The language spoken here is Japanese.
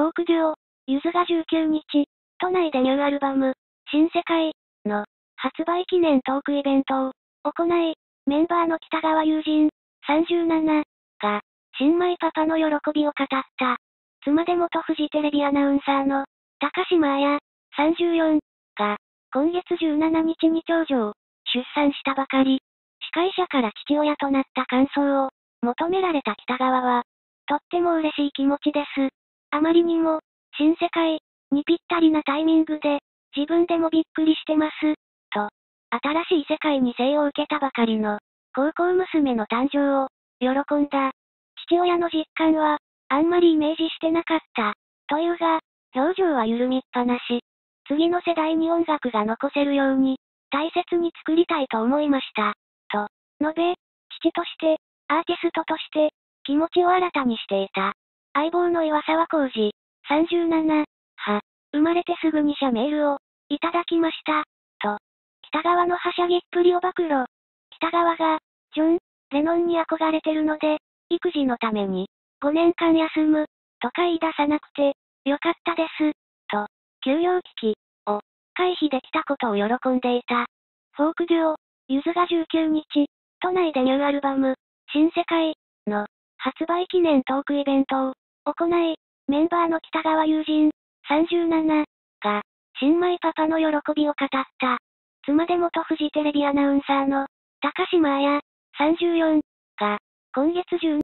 フォークデュオ、ゆずが19日、都内でニューアルバム、新世界の発売記念トークイベントを行い、メンバーの北川友人、37が、新米パパの喜びを語った。妻で元フジテレビアナウンサーの、高島彩、34が、今月17日に長女を出産したばかり。司会者から父親となった感想を求められた北川は、とっても嬉しい気持ちです。あまりにも、新世界にぴったりなタイミングで、自分でもびっくりしてます。と、新しい世界に生を受けたばかりの、高校娘の誕生を、喜んだ。父親の実感は、あんまりイメージしてなかった。というが、表情は緩みっぱなし。次の世代に音楽が残せるように、大切に作りたいと思いました。と、述べ、父として、アーティストとして、気持ちを新たにしていた。相棒の岩沢浩二、37、は、生まれてすぐに社メールを、いただきました。と、北川のはしゃぎっぷりを暴露。北川が、ジョン、レノンに憧れてるので、育児のために、5年間休む、とか言い出さなくて、よかったです、と、休養危機を回避できたことを喜んでいた。フォークデュオ、ゆずが19日、都内でニューアルバム、新世界の発売記念トークイベントを行い、メンバーの北川友人、37が、新米パパの喜びを語った。妻で元フジテレビアナウンサーの、高島彩、34が、今月1